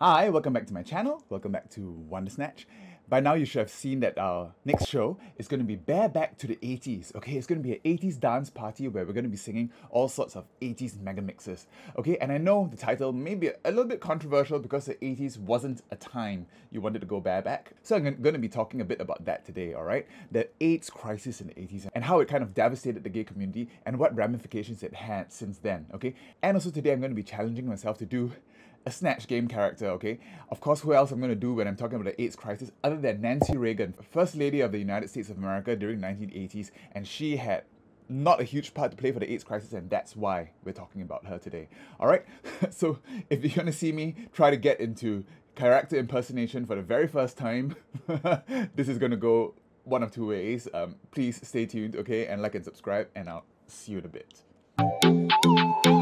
Hi, welcome back to my channel. Welcome back to Wonder Snatch. By now you should have seen that our next show is going to be bareback to the 80s. Okay, it's going to be an 80s dance party where we're going to be singing all sorts of 80s mega mixes. Okay, and I know the title may be a little bit controversial because the 80s wasn't a time you wanted to go bareback. So I'm going to be talking a bit about that today, alright? The AIDS crisis in the 80s and how it kind of devastated the gay community and what ramifications it had since then, okay? And also today I'm going to be challenging myself to do a Snatch Game character, okay? Of course, who else I'm going to do when I'm talking about the AIDS crisis other than Nancy Reagan, First Lady of the United States of America during 1980s, and she had not a huge part to play for the AIDS crisis, and that's why we're talking about her today. All right, so if you want to see me try to get into character impersonation for the very first time, this is going to go one of two ways. Um, please stay tuned, okay, and like and subscribe, and I'll see you in a bit.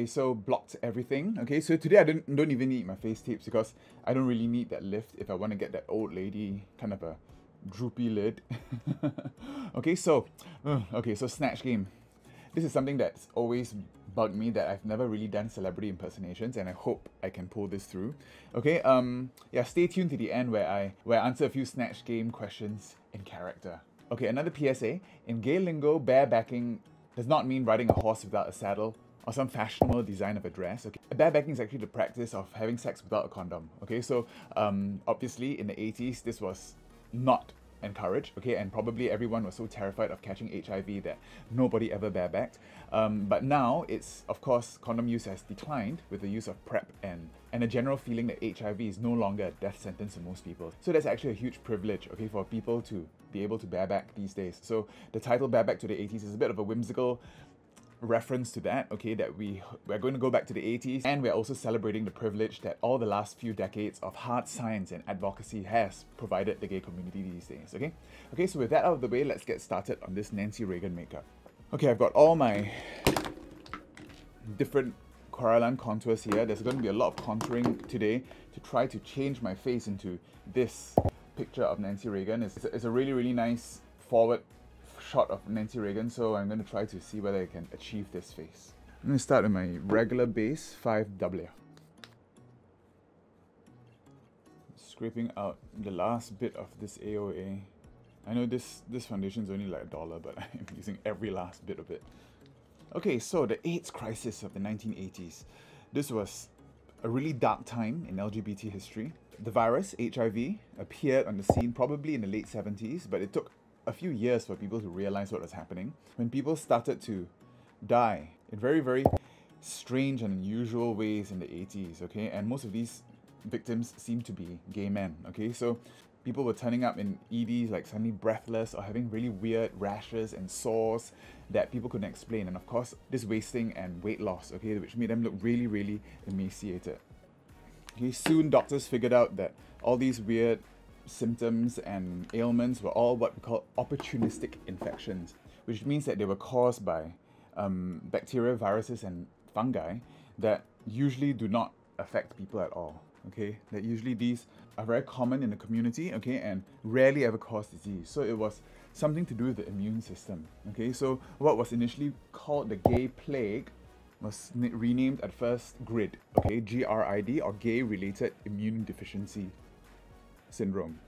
Okay, so blocked everything. Okay, so today I don't, don't even need my face tapes because I don't really need that lift if I want to get that old lady kind of a droopy lid. okay, so, okay, so Snatch Game. This is something that's always bugged me that I've never really done celebrity impersonations and I hope I can pull this through. Okay, um, yeah, stay tuned to the end where I, where I answer a few Snatch Game questions in character. Okay, another PSA. In gay lingo, barebacking does not mean riding a horse without a saddle or some fashionable design of a dress. Okay, barebacking is actually the practice of having sex without a condom. Okay, so um, obviously in the 80s this was not encouraged, okay, and probably everyone was so terrified of catching HIV that nobody ever barebacked. Um, but now it's, of course, condom use has declined with the use of PrEP and, and a general feeling that HIV is no longer a death sentence for most people. So that's actually a huge privilege, okay, for people to be able to bareback these days. So the title Bareback to the 80s is a bit of a whimsical reference to that, okay, that we, we're going to go back to the 80s and we're also celebrating the privilege that all the last few decades of hard science and advocacy has provided the gay community these days, okay? Okay, so with that out of the way, let's get started on this Nancy Reagan makeup. Okay, I've got all my different Kryolan contours here. There's going to be a lot of contouring today to try to change my face into this picture of Nancy Reagan. It's, it's a really, really nice forward shot of Nancy Reagan, so I'm going to try to see whether I can achieve this face. I'm going to start with my regular base, 5W. Scraping out the last bit of this AOA. I know this, this foundation is only like a dollar, but I'm using every last bit of it. Okay, so the AIDS crisis of the 1980s. This was a really dark time in LGBT history. The virus, HIV, appeared on the scene probably in the late 70s, but it took a few years for people to realize what was happening. When people started to die in very, very strange and unusual ways in the 80s, okay? And most of these victims seemed to be gay men, okay? So people were turning up in EDs like suddenly breathless or having really weird rashes and sores that people couldn't explain. And of course, this wasting and weight loss, okay, which made them look really, really emaciated. Okay, soon doctors figured out that all these weird symptoms and ailments were all what we call opportunistic infections, which means that they were caused by um, bacteria, viruses, and fungi that usually do not affect people at all. Okay, that usually these are very common in the community. Okay, and rarely ever cause disease. So it was something to do with the immune system. Okay, so what was initially called the gay plague was renamed at first GRID. Okay, G-R-I-D or gay-related immune deficiency syndrome.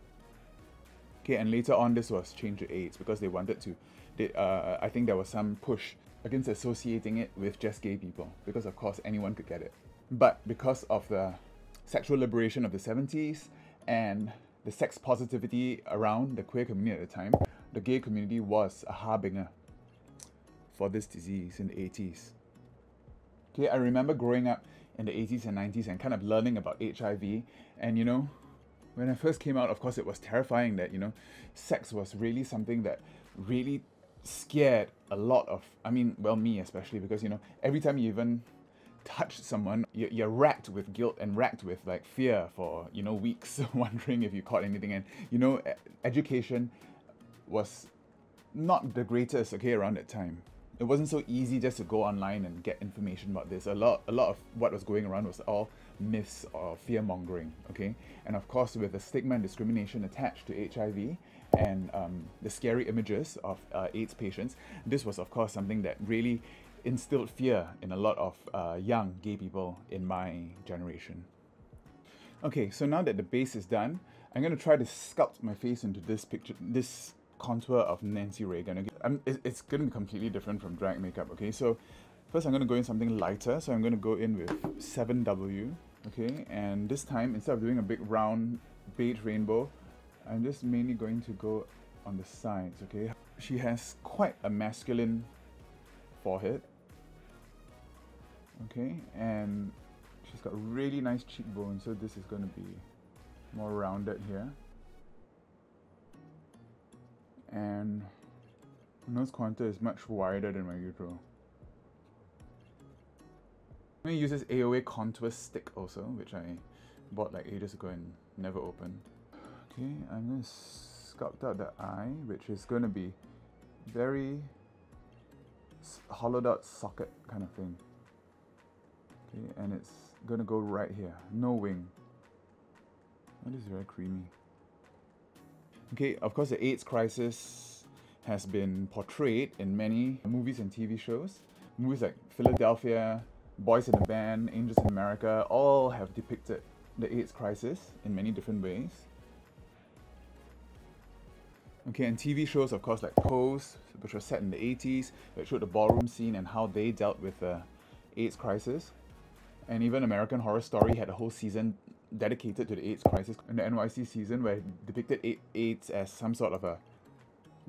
Okay, and later on this was changed to AIDS because they wanted to. They, uh, I think there was some push against associating it with just gay people because of course anyone could get it. But because of the sexual liberation of the 70s and the sex positivity around the queer community at the time, the gay community was a harbinger for this disease in the 80s. Okay, I remember growing up in the 80s and 90s and kind of learning about HIV and you know, when I first came out, of course, it was terrifying that, you know, sex was really something that really scared a lot of, I mean, well, me especially, because, you know, every time you even touch someone, you're, racked with guilt and racked with like fear for, you know, weeks, wondering if you caught anything. And, you know, education was not the greatest, okay, around that time it wasn't so easy just to go online and get information about this. A lot, a lot of what was going around was all myths or fear mongering. Okay, and of course, with the stigma and discrimination attached to HIV, and um, the scary images of uh, AIDS patients, this was, of course, something that really instilled fear in a lot of uh, young gay people in my generation. Okay, so now that the base is done, I'm going to try to sculpt my face into this picture, this contour of Nancy Reagan. Okay? it's going to be completely different from drag makeup, okay? So first I'm going to go in something lighter, so I'm going to go in with 7W, okay? And this time, instead of doing a big round beige rainbow, I'm just mainly going to go on the sides, okay? She has quite a masculine forehead, okay? And she's got really nice cheekbones, so this is going to be more rounded here. And nose contour is much wider than my usual. I'm going to use this AOA contour stick also, which I bought like ages ago and never opened. Okay, I'm going to sculpt out the eye, which is going to be very hollowed out socket kind of thing. Okay, and it's going to go right here, no wing. That is very creamy. Okay, of course, the AIDS crisis has been portrayed in many movies and TV shows. Movies like Philadelphia, Boys in the Band, Angels in America, all have depicted the AIDS crisis in many different ways. Okay, and TV shows, of course, like Pose, which was set in the 80s, which showed the ballroom scene and how they dealt with the AIDS crisis. And even American Horror Story had a whole season dedicated to the AIDS crisis in the NYC season where it depicted AIDS as some sort of a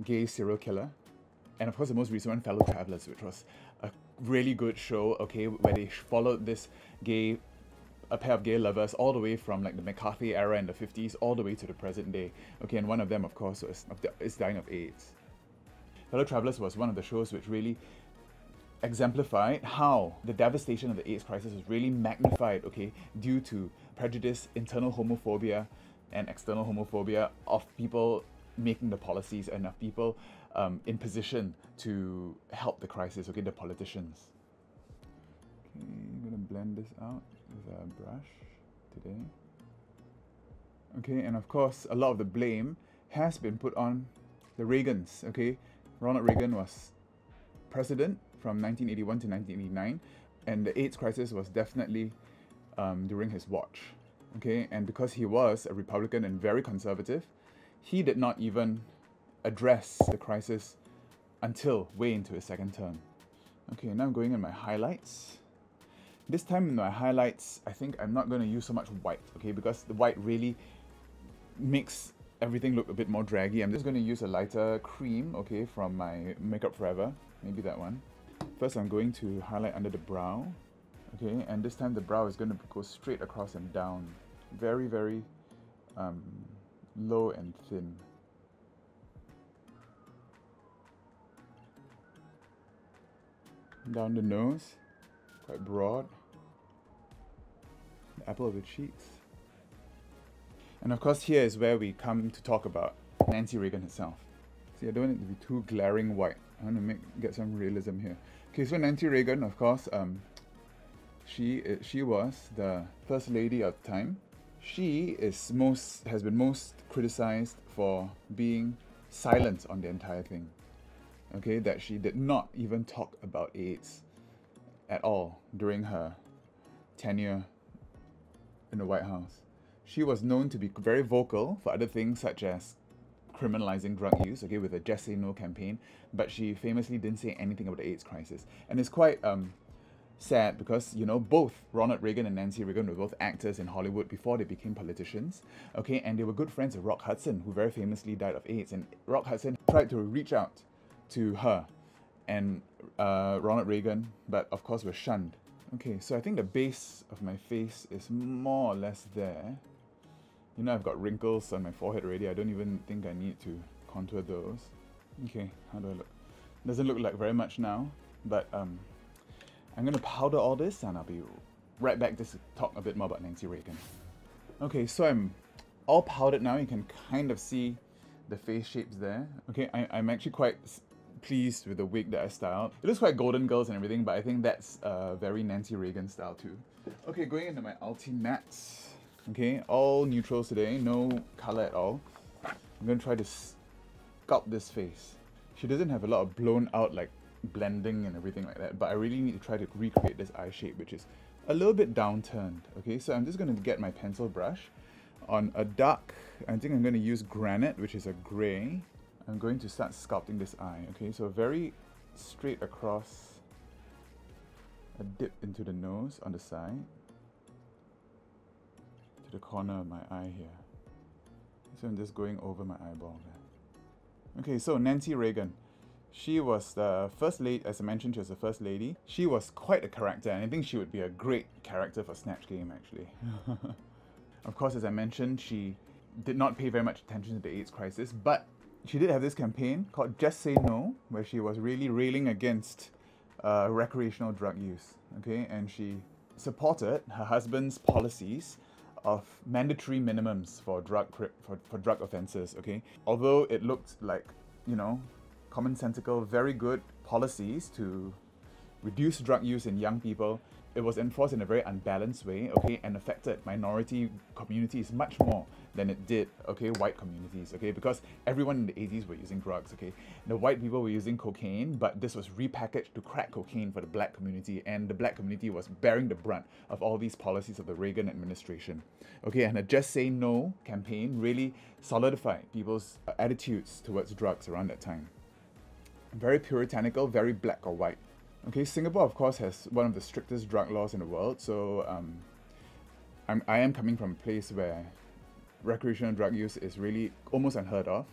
gay serial killer. And of course, the most recent one, Fellow Travelers, which was really good show, okay, where they followed this gay, a pair of gay lovers all the way from like the McCarthy era in the 50s all the way to the present day. Okay, and one of them, of course, was, is dying of AIDS. Fellow Travelers was one of the shows which really exemplified how the devastation of the AIDS crisis was really magnified, okay, due to prejudice, internal homophobia, and external homophobia of people making the policies and of people um, in position to help the crisis, okay, the politicians. Okay, I'm gonna blend this out with a brush today. Okay, and of course, a lot of the blame has been put on the Reagans, okay? Ronald Reagan was president from 1981 to 1989, and the AIDS crisis was definitely um, during his watch. Okay, and because he was a Republican and very conservative, he did not even address the crisis until way into his second term. Okay, now I'm going in my highlights. This time in my highlights, I think I'm not going to use so much white, okay, because the white really makes everything look a bit more draggy. I'm just going to use a lighter cream, okay, from my Makeup Forever, maybe that one. First, I'm going to highlight under the brow, okay, and this time the brow is going to go straight across and down, very, very um, low and thin. Down the nose, quite broad. The apple of the cheeks. And of course, here is where we come to talk about Nancy Reagan herself. See, I don't want it to be too glaring white. I want to make get some realism here. Okay, so Nancy Reagan, of course, um, she she was the first lady of the time. She is most has been most criticized for being silent on the entire thing. Okay, that she did not even talk about AIDS at all during her tenure in the White House. She was known to be very vocal for other things such as criminalizing drug use, okay, with a Just Say No campaign, but she famously didn't say anything about the AIDS crisis. And it's quite um, sad because, you know, both Ronald Reagan and Nancy Reagan were both actors in Hollywood before they became politicians, okay, and they were good friends of Rock Hudson, who very famously died of AIDS. And Rock Hudson tried to reach out to her and uh, Ronald Reagan, but of course was shunned. Okay, so I think the base of my face is more or less there. You know, I've got wrinkles on my forehead already. I don't even think I need to contour those. Okay, how do I look? Doesn't look like very much now, but um, I'm to powder all this and I'll be right back just to talk a bit more about Nancy Reagan. Okay, so I'm all powdered now. You can kind of see the face shapes there. Okay, I, I'm actually quite pleased with the wig that I styled. It looks quite Golden Girls and everything, but I think that's uh, very Nancy Reagan style too. Okay, going into my Ultimattes. Okay, all neutrals today, no color at all. I'm gonna try to sculpt this face. She doesn't have a lot of blown out like blending and everything like that, but I really need to try to recreate this eye shape, which is a little bit downturned. Okay, so I'm just to get my pencil brush on a dark, I think I'm to use granite, which is a grey. I'm going to start sculpting this eye. Okay, so very straight across, a dip into the nose on the side, to the corner of my eye here. So I'm just going over my eyeball there. Okay, so Nancy Reagan. She was the first lady, as I mentioned, she was the first lady. She was quite a character, and I think she would be a great character for Snatch Game, actually. of course, as I mentioned, she did not pay very much attention to the AIDS crisis, but she did have this campaign called Just Say No, where she was really railing against uh, recreational drug use. Okay, and she supported her husband's policies of mandatory minimums for drug for, for drug offenses. Okay, although it looked like you know commonsensical, very good policies to reduce drug use in young people. It was enforced in a very unbalanced way, okay, and affected minority communities much more than it did, okay, white communities, okay, because everyone in the 80s were using drugs, okay. The white people were using cocaine, but this was repackaged to crack cocaine for the black community, and the black community was bearing the brunt of all these policies of the Reagan administration, okay, and the Just Say No campaign really solidified people's uh, attitudes towards drugs around that time very puritanical, very black or white. Okay, Singapore, of course, has one of the strictest drug laws in the world. So um, I'm, I am coming from a place where recreational drug use is really almost unheard of.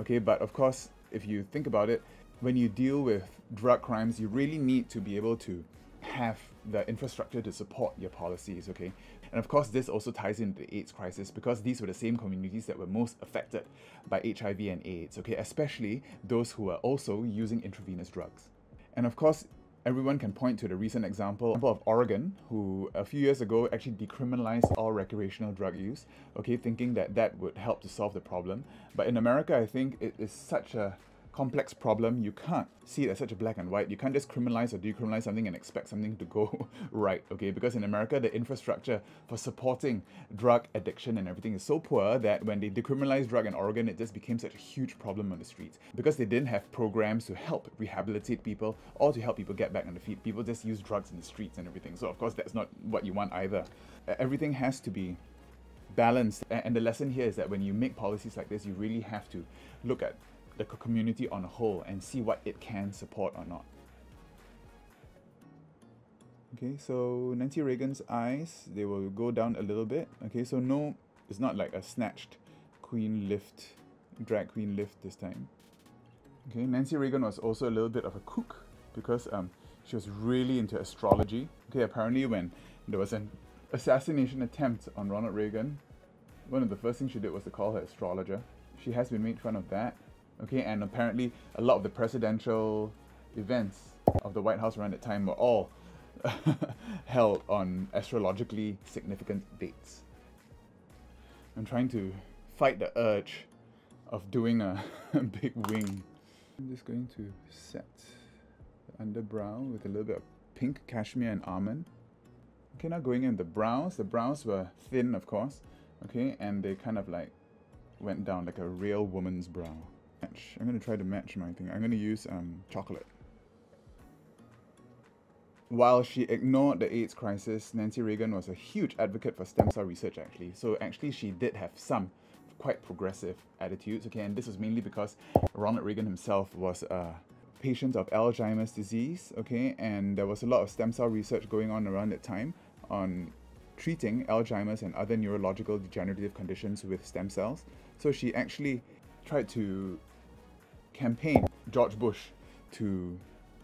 Okay, but of course, if you think about it, when you deal with drug crimes, you really need to be able to have the infrastructure to support your policies, okay? And of course, this also ties into the AIDS crisis because these were the same communities that were most affected by HIV and AIDS, okay? Especially those who are also using intravenous drugs. And of course, everyone can point to the recent example of Oregon, who a few years ago actually decriminalized all recreational drug use, okay, thinking that that would help to solve the problem. But in America, I think it is such a complex problem, you can't see it as such a black and white. You can't just criminalize or decriminalize something and expect something to go right, okay? Because in America, the infrastructure for supporting drug addiction and everything is so poor that when they decriminalized drug in Oregon, it just became such a huge problem on the streets. Because they didn't have programs to help rehabilitate people or to help people get back on the feet. People just use drugs in the streets and everything. So, of course, that's not what you want either. Everything has to be balanced. And the lesson here is that when you make policies like this, you really have to look at the community on a whole and see what it can support or not. Okay, so Nancy Reagan's eyes, they will go down a little bit. Okay, so no, it's not like a snatched queen lift, drag queen lift this time. Okay, Nancy Reagan was also a little bit of a kook because um, she was really into astrology. Okay, apparently when there was an assassination attempt on Ronald Reagan, one of the first things she did was to call her astrologer. She has been made fun of that. Okay, and apparently a lot of the presidential events of the White House around that time were all held on astrologically significant dates. I'm trying to fight the urge of doing a big wing. I'm just going to set the underbrow with a little bit of pink cashmere and almond. Okay, now going in the brows. The brows were thin, of course. Okay, and they kind of like went down like a real woman's brow match. I'm going to try to match my thing. I'm going to use um, chocolate. While she ignored the AIDS crisis, Nancy Reagan was a huge advocate for stem cell research actually. So actually she did have some quite progressive attitudes, okay, and this was mainly because Ronald Reagan himself was a patient of Alzheimer's disease, okay, and there was a lot of stem cell research going on around that time on treating Alzheimer's and other neurological degenerative conditions with stem cells. So she actually tried to campaign George Bush to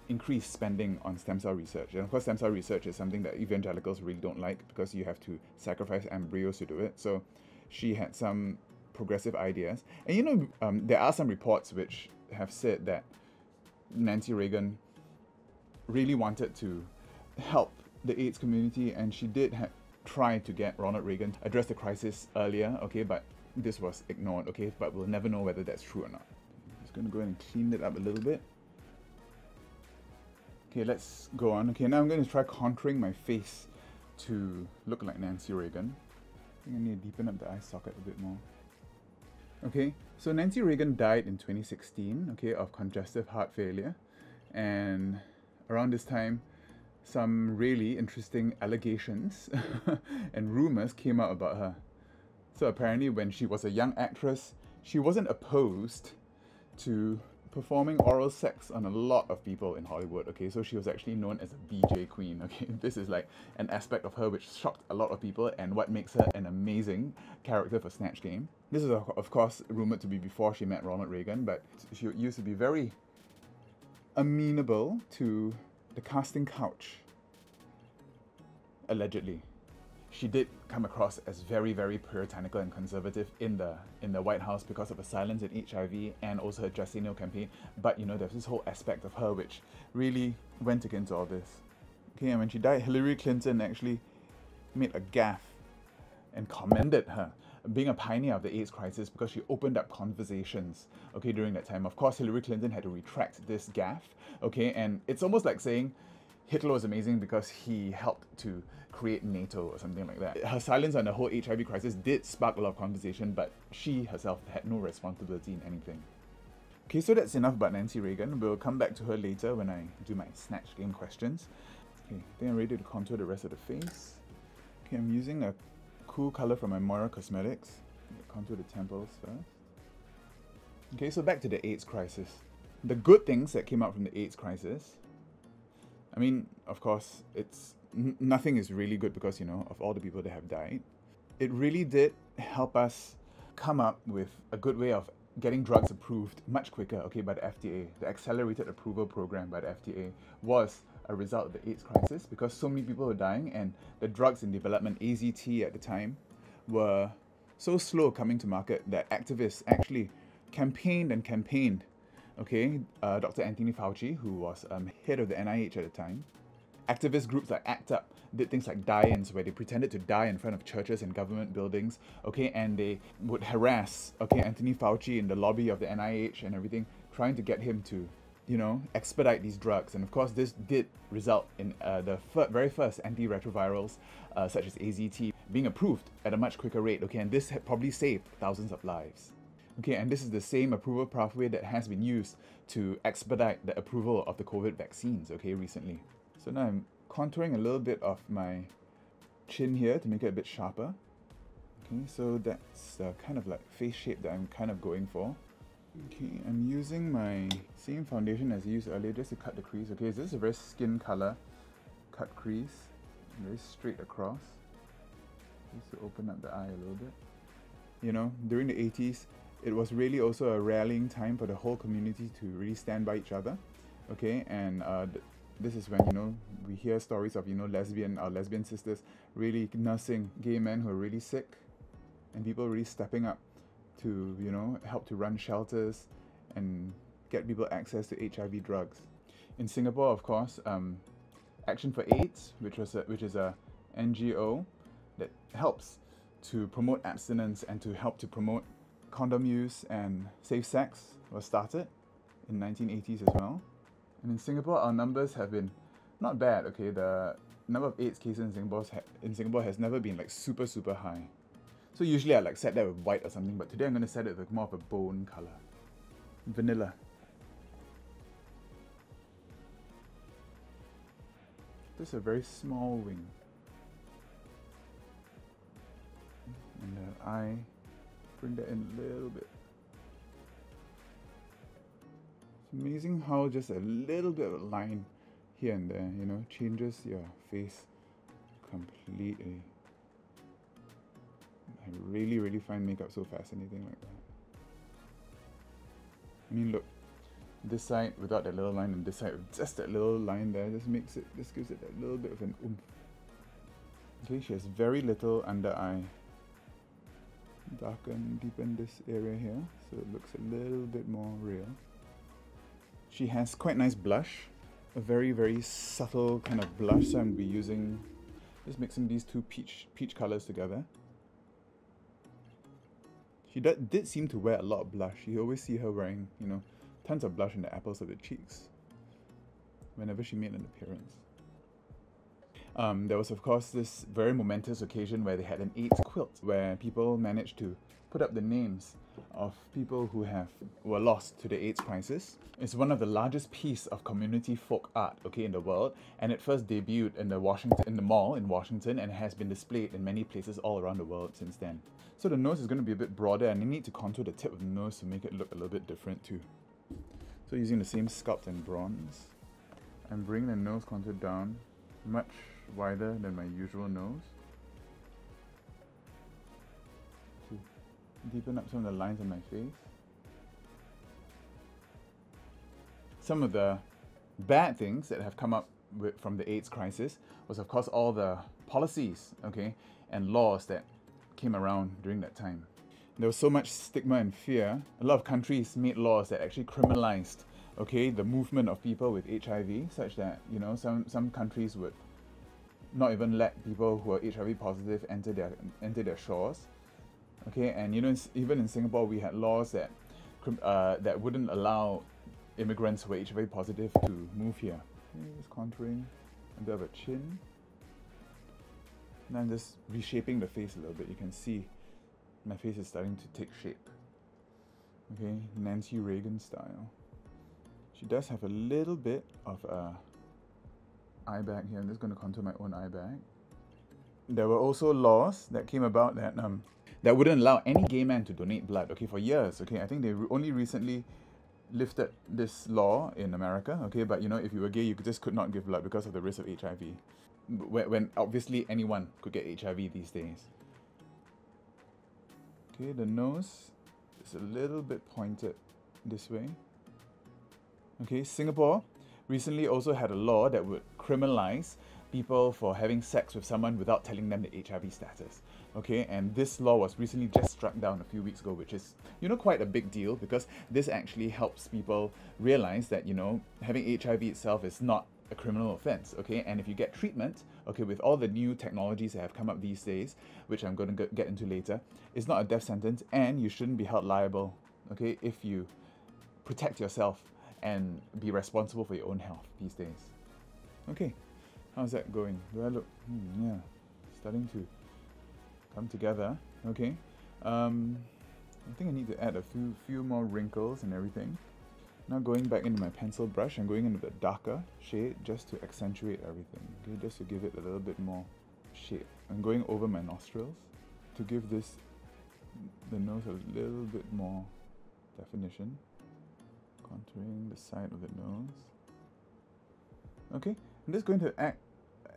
increase spending on stem cell research. And of course, stem cell research is something that evangelicals really don't like because you have to sacrifice embryos to do it. So she had some progressive ideas. And you know, um, there are some reports which have said that Nancy Reagan really wanted to help the AIDS community, and she did ha- try to get Ronald Reagan address the crisis earlier. Okay, but this was ignored. Okay, but we'll never know whether that's true or not gonna go ahead and clean it up a little bit. Okay, let's go on. Okay, now I'm going to try contouring my face to look like Nancy Reagan. I think I need to deepen up the eye socket a bit more. Okay, so Nancy Reagan died in 2016, okay, of congestive heart failure. And around this time, some really interesting allegations and rumors came out about her. So apparently, when she was a young actress, she wasn't opposed to performing oral sex on a lot of people in Hollywood. Okay, so she was actually known as a BJ queen. Okay, this is like an aspect of her which shocked a lot of people and what makes her an amazing character for Snatch Game. This is, of course, rumored to be before she met Ronald Reagan, but she used to be very amenable to the casting couch, allegedly she did come across as very, very puritanical and conservative in the in the White House because of her silence in HIV and also her No campaign. But you know, there's this whole aspect of her which really went against all this. Okay, and when she died, Hillary Clinton actually made a gaffe and commended her being a pioneer of the AIDS crisis because she opened up conversations, okay, during that time. Of course, Hillary Clinton had to retract this gaffe, okay, and it's almost like saying Hitler was amazing because he helped to create NATO or something like that. Her silence on the whole HIV crisis did spark a lot of conversation, but she herself had no responsibility in anything. Okay, so that's enough about Nancy Reagan. We'll come back to her later when I do my Snatch Game questions. Okay, I think I'm ready to contour the rest of the face. Okay, I'm using a cool color from my Moira Cosmetics. Contour the temples first. Okay, so back to the AIDS crisis. The good things that came out from the AIDS crisis I mean, of course, it's nothing is really good because you know of all the people that have died. It really did help us come up with a good way of getting drugs approved much quicker. Okay, by the FDA, the accelerated approval program by the FDA was a result of the AIDS crisis because so many people were dying and the drugs in development AZT at the time were so slow coming to market that activists actually campaigned and campaigned okay, uh, Dr. Anthony Fauci, who was um, head of the NIH at the time, activist groups like ACT UP did things like die-ins where they pretended to die in front of churches and government buildings, okay, and they would harass, okay, Anthony Fauci in the lobby of the NIH and everything, trying to get him to, you know, expedite these drugs. And of course, this did result in uh, the fir- very first antiretrovirals, uh, such as AZT, being approved at a much quicker rate, okay, and this had probably saved thousands of lives. Okay, and this is the same approval pathway that has been used to expedite the approval of the COVID vaccines, okay, recently. So now I'm contouring a little bit of my chin here to make it a bit sharper. Okay, so that's the kind of like face shape that I'm kind of going for. Okay, I'm using my same foundation as I used earlier just to cut the crease. Okay, so this is a very skin color cut crease, very straight across, just to open up the eye a little bit. You know, during the 80s, it was really also a rallying time for the whole community to really stand by each other okay? And uh, th- this is when you know we hear stories of you know lesbian our lesbian sisters really nursing gay men who are really sick and people really stepping up to you know help to run shelters and get people access to HIV drugs. In Singapore of course um, Action for AIDS which was a, which is a NGO that helps to promote abstinence and to help to promote condom use and safe sex was started in 1980s as well. And in Singapore, our numbers have been not bad. Okay, the number of AIDS cases in Singapore in Singapore has never been like super super high. So usually I like set that with white or something, but today I'm gonna set it with more of a bone color, vanilla. This is a very small wing. And the eye bring that in a little bit. It's amazing how just a little bit of a line here and there, you know, changes your face completely. I really, really find makeup so fascinating like that. I mean, look, this side without that little line and this side with just that little line there just makes it, just gives it that little bit of an oomph. Okay, she has very little under eye darken, deepen this area here so it looks a little bit more real. She has quite nice blush, a very very subtle kind of blush. So I'm be using, just mixing these two peach peach colors together. She did, did seem to wear a lot of blush. You always see her wearing, you know, tons of blush in the apples of the cheeks whenever she made an appearance. Um, there was, of course, this very momentous occasion where they had an AIDS quilt, where people managed to put up the names of people who have were lost to the AIDS crisis. It's one of the largest piece of community folk art, okay, in the world, and it first debuted in the Washington in the mall in Washington and has been displayed in many places all around the world since then. So the nose is going to be a bit broader, and you need to contour the tip of the nose to make it look a little bit different too. So using the same sculpt and bronze, I'm bringing the nose contour down much wider than my usual nose. To deepen up some of the lines on my face. Some of the bad things that have come up with, from the AIDS crisis was, of course, all the policies, okay, and laws that came around during that time. There was so much stigma and fear. A lot of countries made laws that actually criminalized, okay, the movement of people with HIV, such that you know some some countries would not even let people who are HIV positive enter their enter their shores. Okay, and you know even in Singapore we had laws that uh, that wouldn't allow immigrants who are HIV positive to move here. Okay, just contouring a bit of a chin. And I'm just reshaping the face a little bit. You can see my face is starting to take shape. Okay, Nancy Reagan style. She does have a little bit of a eye bag here. I'm just going to contour my own eye bag. There were also laws that came about that um, that wouldn't allow any gay man to donate blood. Okay, for years. Okay, I think they only recently lifted this law in America. Okay, but you know, if you were gay, you just could not give blood because of the risk of HIV. When, when obviously anyone could get HIV these days. Okay, the nose is a little bit pointed this way. Okay, Singapore recently also had a law that would criminalize people for having sex with someone without telling them the HIV status. Okay, and this law was recently just struck down a few weeks ago, which is, you know, quite a big deal because this actually helps people realize that, you know, having HIV itself is not a criminal offense, okay? And if you get treatment, okay, with all the new technologies that have come up these days, which I'm going to get into later, it's not a death sentence and you shouldn't be held liable, okay, if you protect yourself and be responsible for your own health these days. Okay, how's that going? Do I look? Hmm, yeah, starting to come together. Okay, um, I think I need to add a few few more wrinkles and everything. Now going back into my pencil brush, I'm going into the darker shade just to accentuate everything. Okay, just to give it a little bit more shape. I'm going over my nostrils to give this the nose a little bit more definition contouring the side of the nose. Okay, I'm just going to add,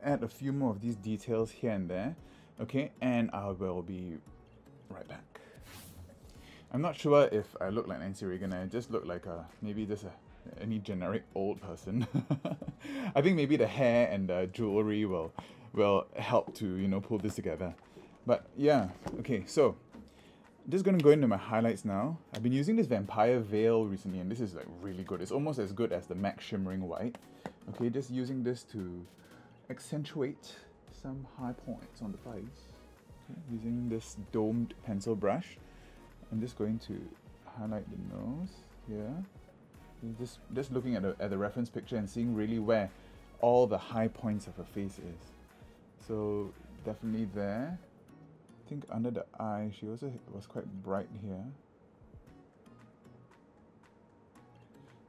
add a few more of these details here and there. Okay, and I will be right back. I'm not sure if I look like Nancy Reagan. I just look like a maybe just a any generic old person. I think maybe the hair and the jewelry will will help to you know pull this together. But yeah, okay. So just gonna go into my highlights now. I've been using this Vampire Veil recently and this is like really good. It's almost as good as the MAC Shimmering White. Okay, just using this to accentuate some high points on the face. Okay, using this domed pencil brush. I'm just going to highlight the nose here. Just, just looking at the, at the reference picture and seeing really where all the high points of her face is. So definitely there think under the eye, she also was quite bright here.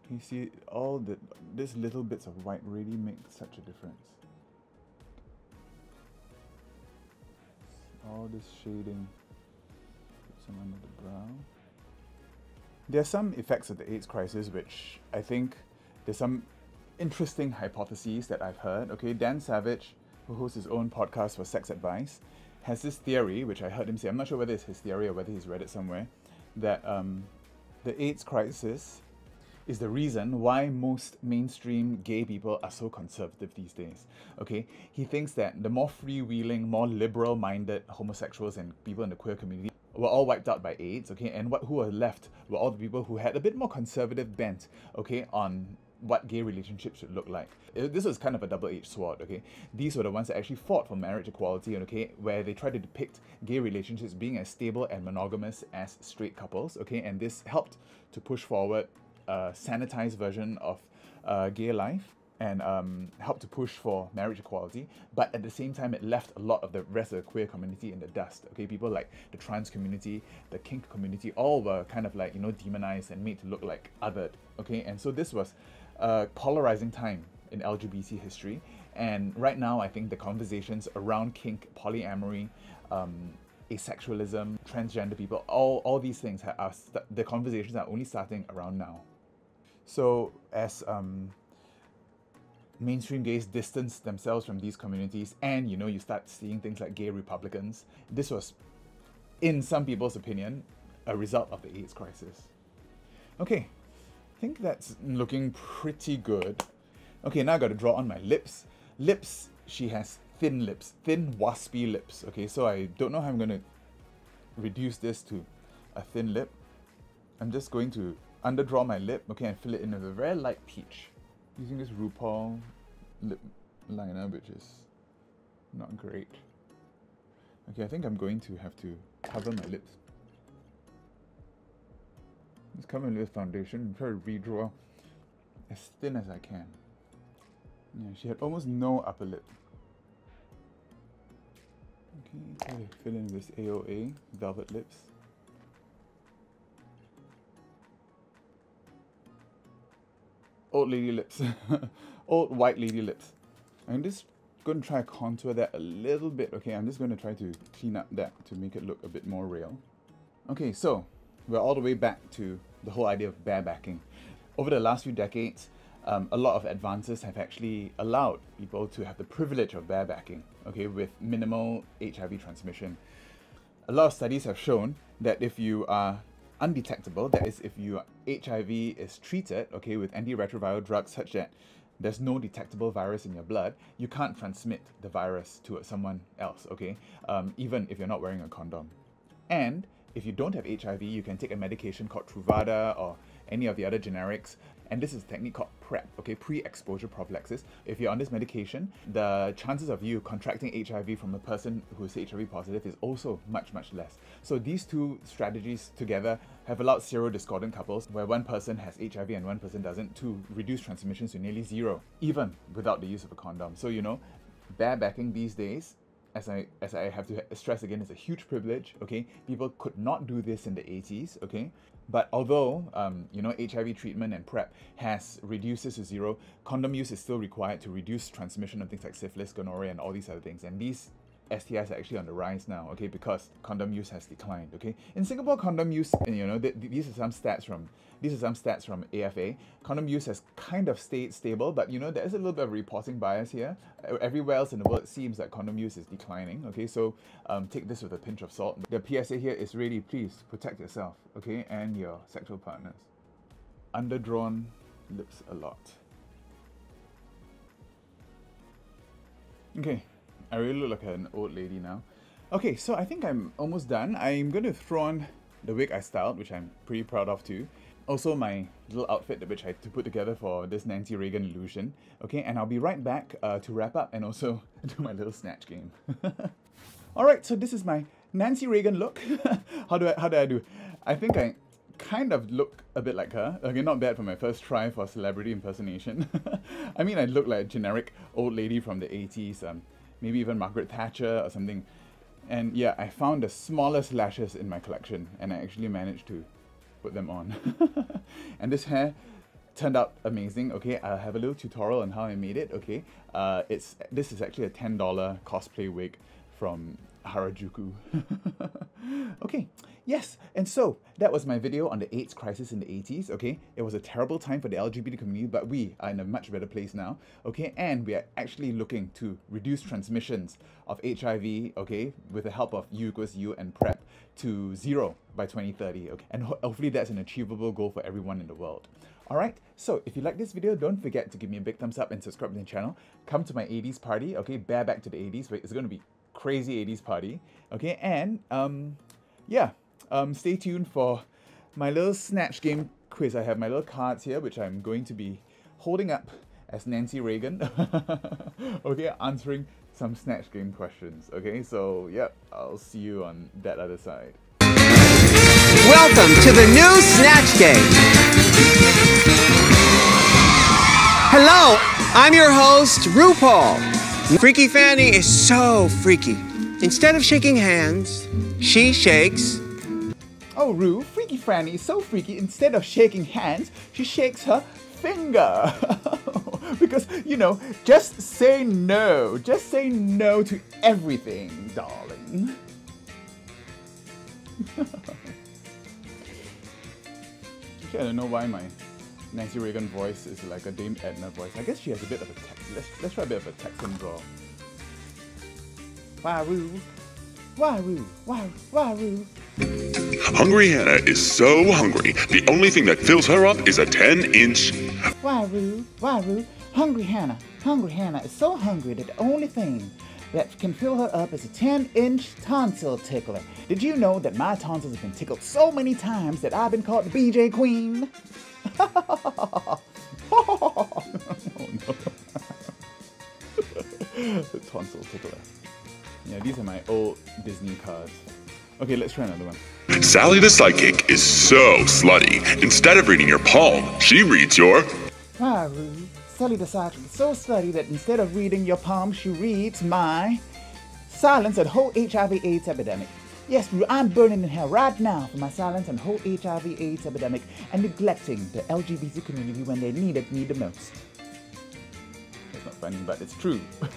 Can you see all the these little bits of white really make such a difference. All this shading, put some under the brow. There are some effects of the AIDS crisis which I think there's some interesting hypotheses that I've heard. Okay, Dan Savage, who hosts his own podcast for Sex Advice, has this theory, which I heard him say, I'm not sure whether it's his theory or whether he's read it somewhere, that um, the AIDS crisis is the reason why most mainstream gay people are so conservative these days. Okay, he thinks that the more freewheeling, more liberal-minded homosexuals and people in the queer community were all wiped out by AIDS. Okay, and what who were left were all the people who had a bit more conservative bent. Okay, on what gay relationships should look like. This was kind of a double-edged sword, okay? These were the ones that actually fought for marriage equality, okay, where they tried to depict gay relationships being as stable and monogamous as straight couples, okay, and this helped to push forward a sanitized version of uh, gay life. and um, helped to push for marriage equality, but at the same time, it left a lot of the rest of the queer community in the dust. Okay, people like the trans community, the kink community, all were kind of like you know demonized and made to look like othered. Okay, and so this was a polarizing time in LGBT history. And right now, I think the conversations around kink, polyamory, um, asexualism, transgender people, all, all these things are the conversations are only starting around now. So as um, mainstream gays distance themselves from these communities, and you know you start seeing things like gay Republicans, this was, in some people's opinion, a result of the AIDS crisis. Okay, think that's looking pretty good. Okay, now I got to draw on my lips. Lips, she has thin lips, thin waspy lips. Okay, so I don't know how I'm to reduce this to a thin lip. I'm just going to underdraw my lip, okay, and fill it in with a very light peach. Using this RuPaul lip liner, which is not great. Okay, I think I'm going to have to cover my lips. Just cover my lips foundation and try to redraw as thin as I can. Yeah, she had almost no upper lip. Okay, try to fill in this AOA, velvet lips. Old lady lips. Old white lady lips. I'm just going to try to contour that a little bit. Okay, I'm just going to try to clean up that to make it look a bit more real. Okay, so we're all the way back to the whole idea of barebacking. Over the last few decades, um, a lot of advances have actually allowed people to have the privilege of barebacking, okay, with minimal HIV transmission. A lot of studies have shown that if you are undetectable, that is, if your HIV is treated, okay, with antiretroviral drugs such that there's no detectable virus in your blood, you can't transmit the virus to someone else, okay, um, even if you're not wearing a condom. And if you don't have HIV, you can take a medication called Truvada or any of the other generics and this is a technique called PrEP, okay, pre-exposure prophylaxis. If you're on this medication, the chances of you contracting HIV from a person who is HIV positive is also much, much less. So these two strategies together have allowed serodiscordant couples, where one person has HIV and one person doesn't, to reduce transmissions to nearly zero, even without the use of a condom. So, you know, barebacking these days as I as I have to stress again, it's a huge privilege. Okay, people could not do this in the 80s. Okay, but although um, you know HIV treatment and PrEP has reduced this to zero, condom use is still required to reduce transmission of things like syphilis, gonorrhea, and all these other things. And these STIs are actually on the rise now, okay, because condom use has declined, okay. In Singapore, condom use, you know, th- these are some stats from these are some stats from AFA. Condom use has kind of stayed stable, but you know, there is a little bit of reporting bias here. Everywhere else in the world, it seems that condom use is declining, okay. So um, take this with a pinch of salt. The PSA here is really please protect yourself, okay, and your sexual partners. Underdrawn lips a lot. Okay, I really look like an old lady now. Okay, so I think I'm almost done. I'm going to throw on the wig I styled, which I'm pretty proud of too. Also my little outfit that which I had to put together for this Nancy Reagan illusion. Okay, and I'll be right back uh, to wrap up and also do my little snatch game. Alright, so this is my Nancy Reagan look. how do I how do I do? I think I kind of look a bit like her. Okay, not bad for my first try for celebrity impersonation. I mean, I look like a generic old lady from the 80s. Um, maybe even Margaret Thatcher or something. And yeah, I found the smallest lashes in my collection and I actually managed to put them on. and this hair turned out amazing. Okay, I'll have a little tutorial on how I made it. Okay, uh, it's this is actually a $10 cosplay wig from Harajuku. okay, yes, and so that was my video on the AIDS crisis in the 80s, okay? It was a terrible time for the LGBT community, but we are in a much better place now, okay? And we are actually looking to reduce transmissions of HIV, okay, with the help of U equals U and PrEP to zero by 2030, okay? And ho hopefully that's an achievable goal for everyone in the world. Alright, so if you like this video, don't forget to give me a big thumbs up and subscribe to the channel. Come to my 80s party, okay? Bareback to the 80s, it's going to be crazy 80s party. Okay, and um, yeah, um, stay tuned for my little snatch game quiz. I have my little cards here, which I'm going to be holding up as Nancy Reagan. okay, answering some snatch game questions. Okay, so yep, I'll see you on that other side. Welcome to the new Snatch Game. Hello, I'm your host, RuPaul. Freaky Fanny is so freaky. Instead of shaking hands, she shakes. Oh, Ru, Freaky Fanny is so freaky. Instead of shaking hands, she shakes her finger. because, you know, just say no. Just say no to everything, darling. I don't know why my Nancy Reagan voice is like a Dame Edna voice. I guess she has a bit of a Tex. Let's, let's try a bit of a Texan drawl. Waroo. Waroo. Waroo. Waroo. Hungry Hannah is so hungry, the only thing that fills her up is a 10 inch. Waroo. Waroo. Hungry Hannah. Hungry Hannah is so hungry that the only thing that can fill her up as a 10 inch tonsil tickler. Did you know that my tonsils have been tickled so many times that I've been called the BJ Queen? oh no. the tonsil tickler. Yeah, these are my old Disney cards. Okay, let's try another one. Sally the psychic is so slutty. Instead of reading your palm, she reads your. Hi, Sally the is so slutty that instead of reading your palm, she reads my silence and whole HIV/AIDS epidemic. Yes, I'm burning in hell right now for my silence and whole HIV/AIDS epidemic and neglecting the LGBT community when they needed me the most funny, but it's true.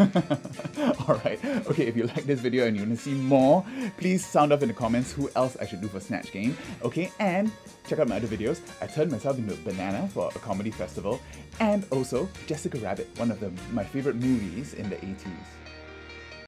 Alright, okay, if you like this video and you want to see more, please sound off in the comments who else I should do for Snatch Game. Okay, and check out my other videos. I turned myself into a banana for a comedy festival, and also Jessica Rabbit, one of the, my favorite movies in the 80s.